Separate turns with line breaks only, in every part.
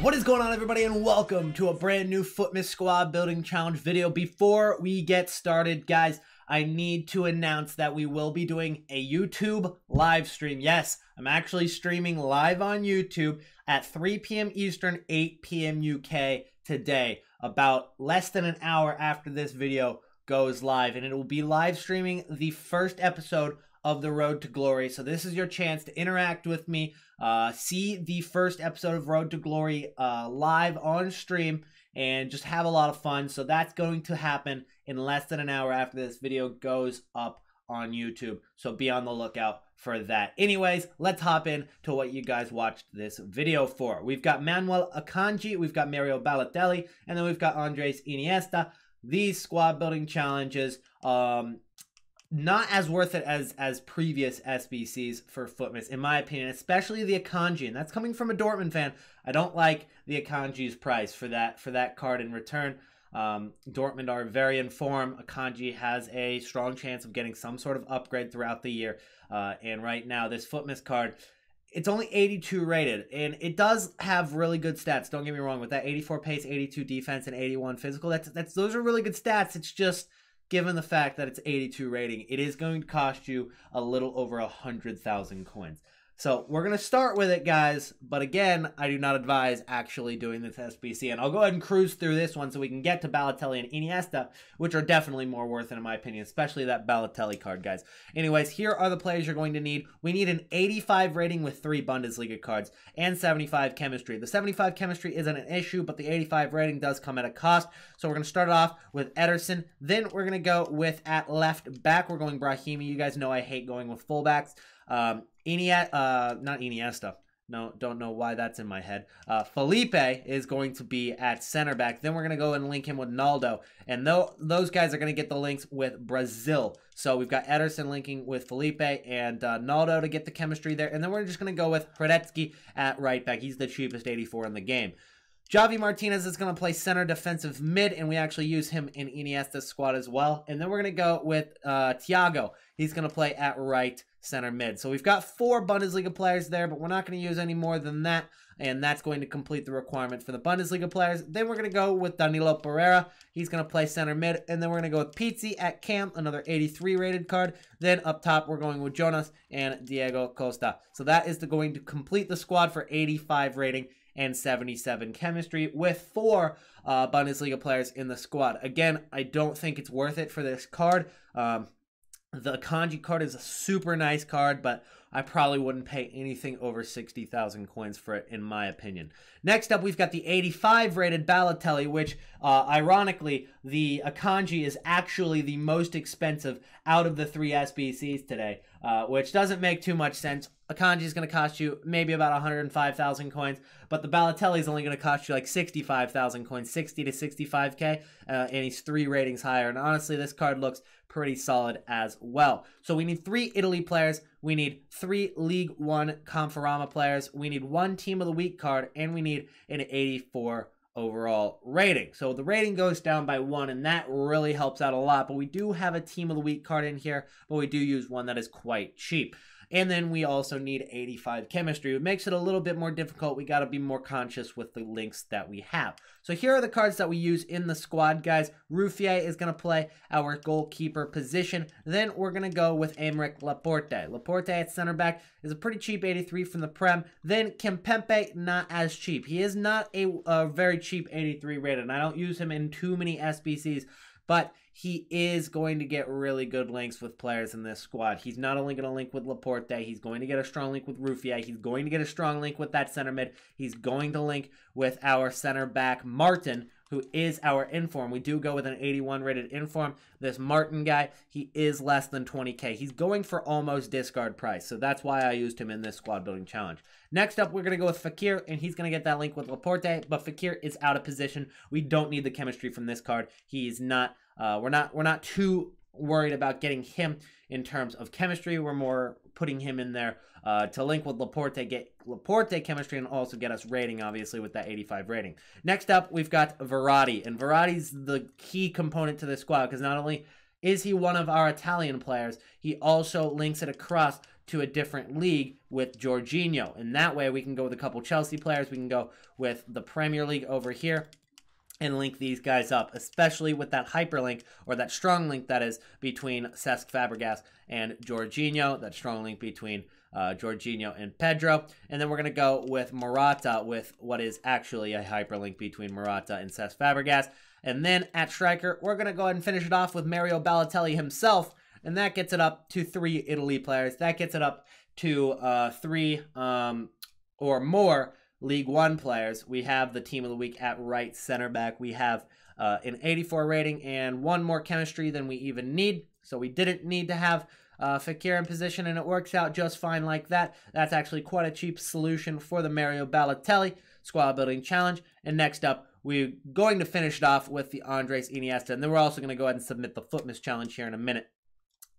What is going on everybody and welcome to a brand new Futmas Squad Building Challenge video. Before we get started, guys, I need to announce that we will be doing a YouTube live stream. Yes, I'm actually streaming live on YouTube at 3 p.m. Eastern, 8 p.m. UK today, about less than an hour after this video goes live. And it will be live streaming the first episode of the Road to Glory. So this is your chance to interact with me, uh, see the first episode of Road to Glory uh, live on stream, and just have a lot of fun. So that's going to happen in less than an hour after this video goes up on YouTube. So be on the lookout for that. Anyways, let's hop in to what you guys watched this video for. We've got Manuel Akanji, we've got Mario Balotelli, and then we've got Andres Iniesta. These squad building challenges um, not as worth it as as previous SBCs for Futmas, in my opinion, especially the Akanji, and that's coming from a Dortmund fan. I don't like the Akanji's price for that for that card in return. Um, Dortmund are very informed. Akanji has a strong chance of getting some sort of upgrade throughout the year, uh, and right now this Futmas card. It's only 82 rated, and it does have really good stats. Don't get me wrong, with that 84 pace, 82 defense, and 81 physical, that's that's those are really good stats. It's just given the fact that it's 82 rating, it is going to cost you a little over a hundred thousand coins. So we're going to start with it, guys. But again, I do not advise actually doing this SBC. And I'll go ahead and cruise through this one so we can get to Balotelli and Iniesta, which are definitely more worth it in my opinion, especially that Balotelli card, guys. Anyways, here are the players you're going to need. We need an 85 rating with three Bundesliga cards and 75 chemistry. The 75 chemistry isn't an issue, but the 85 rating does come at a cost. So we're going to start off with Ederson. Then we're going to go with at left back. We're going Brahimi. You guys know I hate going with fullbacks. Um, Iniesta, uh, not Iniesta. No, don't know why that's in my head. Uh, Felipe is going to be at center back. Then we're going to go and link him with Naldo. And th- those guys are going to get the links with Brazil. So we've got Ederson linking with Felipe and uh, Naldo to get the chemistry there. And then we're just going to go with Hradecky at right back. He's the cheapest 84 in the game. Javi Martinez is going to play center defensive mid, and we actually use him in Iniesta's squad as well. And then we're going to go with uh, Thiago. He's going to play at right center mid. So we've got four Bundesliga players there, but we're not going to use any more than that. And that's going to complete the requirement for the Bundesliga players. Then we're going to go with Danilo Pereira. He's going to play center mid. And then we're going to go with Pizzi at cam, another 83 rated card. Then up top, we're going with Jonas and Diego Costa. So that is the, going to complete the squad for 85 rating and 77 chemistry with four uh, Bundesliga players in the squad. Again, I don't think it's worth it for this card. Um, the Akanji card is a super nice card, but I probably wouldn't pay anything over 60,000 coins for it, in my opinion. Next up, we've got the 85 rated Balotelli, which, uh, ironically, the Akanji is actually the most expensive out of the three SBCs today, uh, which doesn't make too much sense. Akanji is going to cost you maybe about 105,000 coins, but the Balotelli is only going to cost you like 65,000 coins, 60 to 65k, uh, and he's three ratings higher. And honestly, this card looks pretty solid as well. So we need three Italy players, we need three League One Conforama players, we need one Team of the Week card, and we need an 84 overall rating. So the rating goes down by one, and that really helps out a lot. But we do have a Team of the Week card in here, but we do use one that is quite cheap. And then we also need 85 chemistry. It makes it a little bit more difficult. We got to be more conscious with the links that we have. So here are the cards that we use in the squad, guys. Ruffier is going to play our goalkeeper position. Then we're going to go with Aymeric Laporte. Laporte at center back is a pretty cheap 83 from the Prem. Then Kimpembe, not as cheap. He is not a, a very cheap 83 rated. And I don't use him in too many SBCs but he is going to get really good links with players in this squad. He's not only going to link with Laporte, he's going to get a strong link with Ruffier. He's going to get a strong link with that center mid. He's going to link with our center back, Martin, who is our inform. We do go with an 81 rated inform. This Martin guy, he is less than 20k. He's going for almost discard price, so that's why I used him in this squad building challenge. Next up, we're going to go with Fekir, and he's going to get that link with Laporte, but Fekir is out of position. We don't need the chemistry from this card. He's not uh, we're not we're not too worried about getting him in terms of chemistry. We're more putting him in there uh, to link with Laporte, get Laporte chemistry, and also get us rating, obviously, with that 85 rating. Next up, we've got Verratti, and Verratti's the key component to this squad because not only is he one of our Italian players, he also links it across to a different league with Jorginho. And that way we can go with a couple Chelsea players. We can go with the Premier League over here and link these guys up, especially with that hyperlink or that strong link that is between Cesc Fabregas and Jorginho, that strong link between uh, Jorginho and Pedro. And then we're going to go with Morata with what is actually a hyperlink between Morata and Cesc Fabregas. And then at striker, we're going to go ahead and finish it off with Mario Balotelli himself. And that gets it up to three Italy players. That gets it up to uh, three um, or more League One players. We have the team of the week at right center back. We have uh, an 84 rating and one more chemistry than we even need. So we didn't need to have uh, Fekir in position, and it works out just fine like that. That's actually quite a cheap solution for the Mario Balotelli squad building challenge. And next up, we're going to finish it off with the Andres Iniesta, and then we're also going to go ahead and submit the Futmas challenge here in a minute.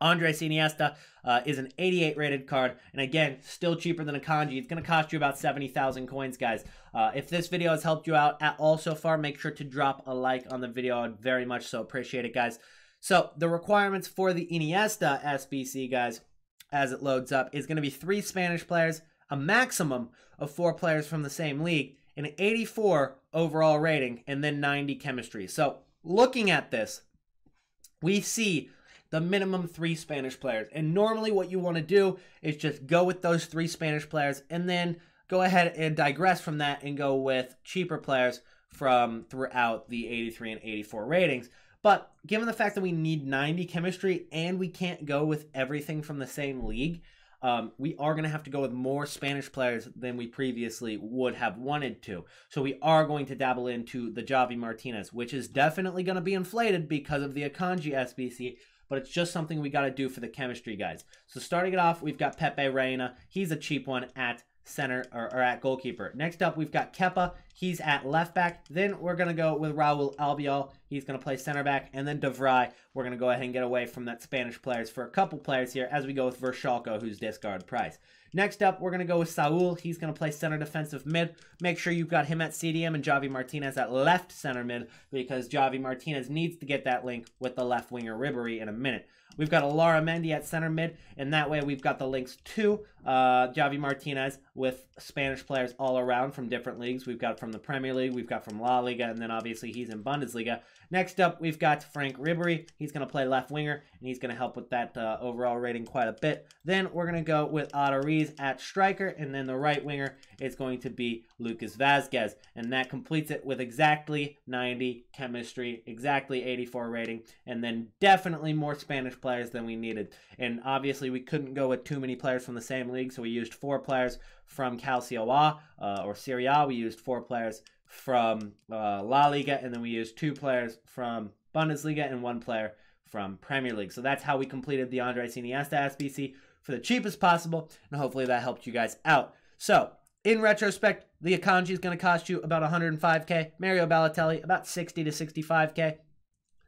Andres Iniesta uh, is an 88 rated card, and again, still cheaper than Akanji. It's going to cost you about 70,000 coins, guys. Uh, if this video has helped you out at all so far, make sure to drop a like on the video. I'd very much so appreciate it, guys. So the requirements for the Iniesta SBC, guys, as it loads up, is going to be three Spanish players, a maximum of four players from the same league, an 84 overall rating, and then 90 chemistry. So looking at this, we see the minimum three Spanish players. And normally what you want to do is just go with those three Spanish players and then go ahead and digress from that and go with cheaper players from throughout the 83 and 84 ratings. But given the fact that we need 90 chemistry and we can't go with everything from the same league, um, we are going to have to go with more Spanish players than we previously would have wanted to. So we are going to dabble into the Javi Martinez, which is definitely going to be inflated because of the Akanji SBC, but it's just something we got to do for the chemistry guys. So starting it off, we've got Pepe Reina. He's a cheap one at center or, or, at goalkeeper. Next up, we've got Kepa. He's at left back. Then we're going to go with Raul Albiol. He's going to play center back. And then De Vrij, we're going to go ahead and get away from that Spanish players for a couple players here as we go with Vrsaljko, who's discard price. Next up, we're going to go with Saul. He's going to play center defensive mid. Make sure you've got him at CDM and Javi Martinez at left center mid because Javi Martinez needs to get that link with the left winger Ribery in a minute. We've got Larramendi at center mid, and that way we've got the links to uh, Javi Martinez with Spanish players all around from different leagues. We've got from the Premier League, we've got from La Liga, and then obviously he's in Bundesliga. Next up, we've got Franck Ribery. He's going to play left winger, and he's going to help with that uh, overall rating quite a bit. Then we're going to go with Aduriz at striker, and then the right winger is going to be Lucas Vazquez. and that completes it with exactly 90 chemistry, exactly 84 rating, and then definitely more Spanish players than we needed. And obviously, we couldn't go with too many players from the same league, so we used four players from Calcio A uh, or Serie A. We used four players from uh, La Liga, and then we used two players from Bundesliga and one player from Premier League. So that's how we completed the Andres Iniesta SBC for the cheapest possible, and hopefully that helped you guys out. So, in retrospect, the Akanji is going to cost you about 105k, Mario Balotelli about 60 to 65k.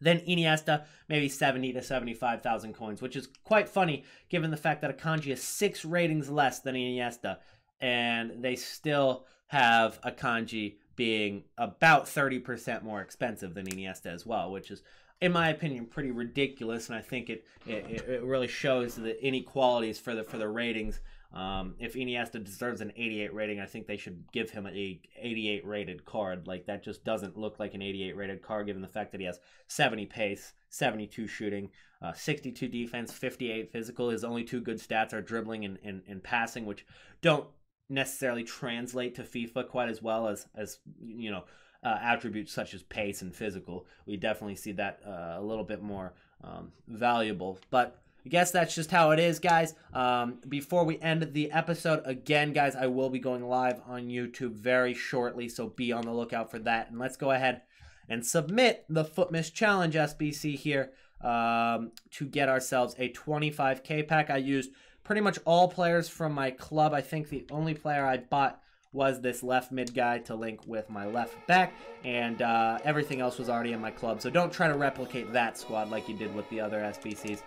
Then Iniesta, maybe 70 to 75,000 coins, which is quite funny given the fact that Akanji is six ratings less than Iniesta, and they still have Akanji being about 30% more expensive than Iniesta as well, which is, in my opinion, pretty ridiculous. And I think it, it, it really shows the inequalities for the, for the ratings. Um, if Iniesta deserves an 88 rating, I think they should give him a 88 rated card. Like that just doesn't look like an 88 rated card, given the fact that he has 70 pace, 72 shooting, uh, 62 defense, 58 physical. His only two good stats are dribbling and, and, and passing, which don't necessarily translate to FIFA quite as well as as you know uh, attributes such as pace and physical. We definitely see that uh, a little bit more um, valuable, but. I guess that's just how it is, guys. Um, before we end the episode, again, guys, I will be going live on YouTube very shortly, so be on the lookout for that. And let's go ahead and submit the Futmas Challenge SBC here um, to get ourselves a 25k pack. I used pretty much all players from my club. I think the only player I bought was this left mid guy to link with my left back, and uh, everything else was already in my club. So don't try to replicate that squad like you did with the other SBCs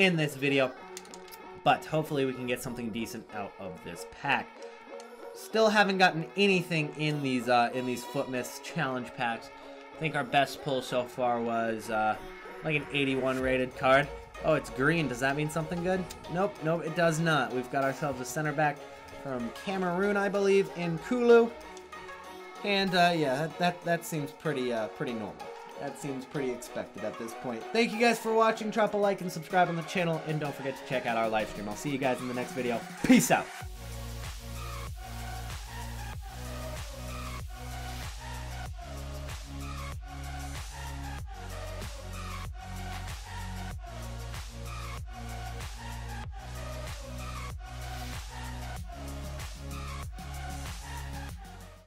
in this video. But hopefully we can get something decent out of this pack. Still haven't gotten anything in these uh, in these Futmas challenge packs. I think our best pull so far was uh, like an 81 rated card. Oh, it's green. Does that mean something good? Nope, nope, it does not. We've got ourselves a center back from Cameroon, I believe, in Kulu. And uh, yeah, that, that, that seems pretty uh, pretty normal. That seems pretty expected at this point. Thank you guys for watching. Drop a like and subscribe on the channel. And don't forget to check out our live stream. I'll see you guys in the next video. Peace out.